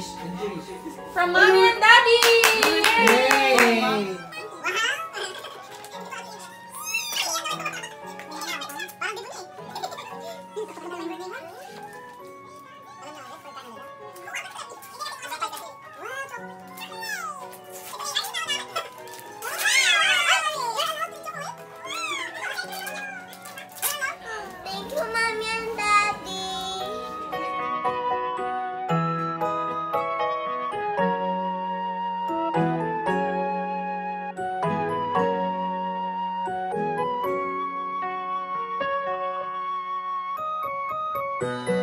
Increase. From mommy and daddy! Thank